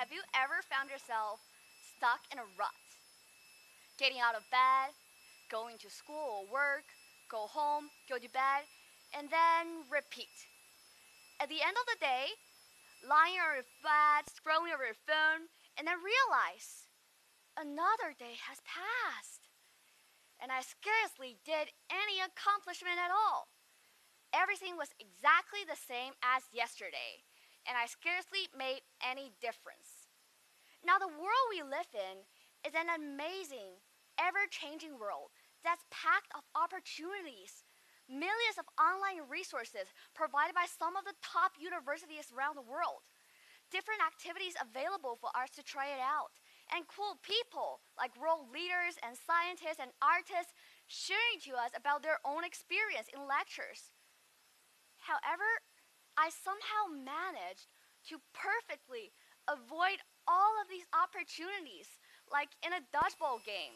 Have you ever found yourself stuck in a rut? Getting out of bed, going to school or work, go home, go to bed, and then repeat. At the end of the day, lying on your bed, scrolling over your phone, and then realize another day has passed. And I scarcely did any accomplishment at all. Everything was exactly the same as yesterday, and I scarcely made any difference. Now, the world we live in is an amazing, ever changing world that's packed of opportunities, millions of online resources provided by some of the top universities around the world, different activities available for us to try it out, and cool people like world leaders and scientists and artists sharing to us about their own experience in lectures. However, I somehow managed to perfectly avoid all of these opportunities, like in a dodgeball game.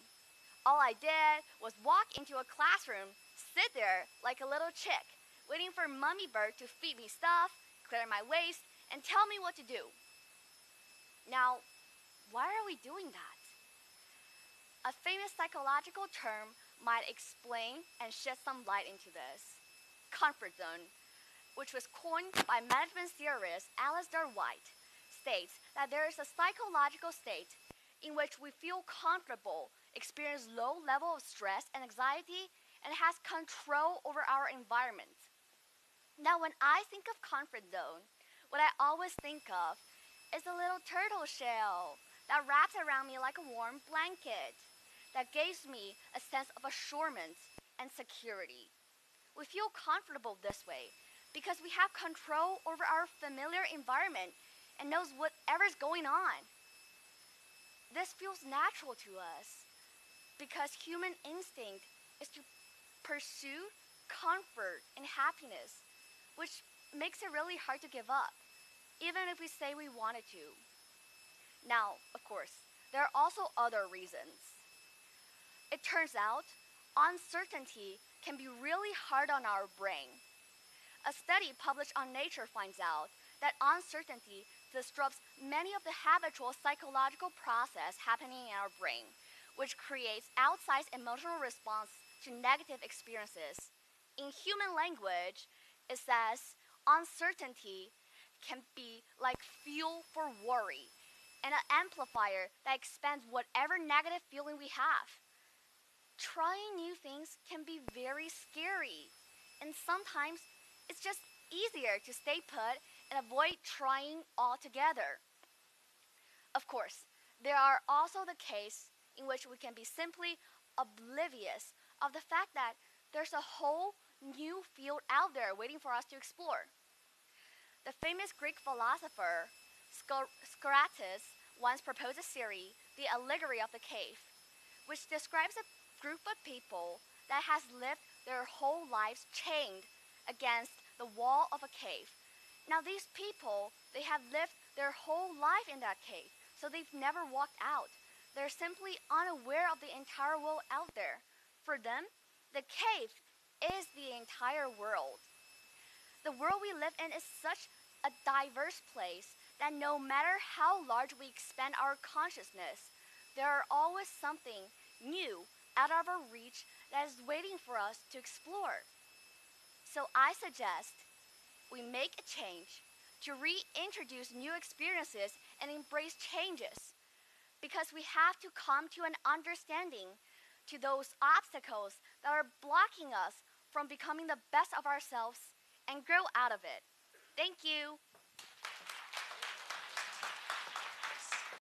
All I did was walk into a classroom, sit there like a little chick, waiting for Mummy Bird to feed me stuff, clear my waist, and tell me what to do. Now, why are we doing that? A famous psychological term might explain and shed some light into this. Comfort zone which was coined by management theorist Alasdair White, states that there is a psychological state in which we feel comfortable, experience low level of stress and anxiety, and has control over our environment. Now, when I think of comfort zone, what I always think of is a little turtle shell that wraps around me like a warm blanket that gives me a sense of assurance and security. We feel comfortable this way because we have control over our familiar environment and knows whatever's going on. This feels natural to us because human instinct is to pursue comfort and happiness, which makes it really hard to give up, even if we say we wanted to. Now, of course, there are also other reasons. It turns out uncertainty can be really hard on our brain a study published on Nature finds out that uncertainty disrupts many of the habitual psychological process happening in our brain, which creates outsized emotional response to negative experiences. In human language, it says uncertainty can be like fuel for worry and an amplifier that expands whatever negative feeling we have. Trying new things can be very scary, and sometimes it's just easier to stay put and avoid trying altogether. Of course, there are also the case in which we can be simply oblivious of the fact that there's a whole new field out there waiting for us to explore. The famous Greek philosopher Socrates once proposed a theory, the allegory of the cave, which describes a group of people that has lived their whole lives chained against the wall of a cave. Now, these people, they have lived their whole life in that cave, so they've never walked out. They're simply unaware of the entire world out there. For them, the cave is the entire world. The world we live in is such a diverse place that no matter how large we expand our consciousness, there are always something new out of our reach that is waiting for us to explore. So I suggest we make a change to reintroduce new experiences and embrace changes because we have to come to an understanding to those obstacles that are blocking us from becoming the best of ourselves and grow out of it. Thank you.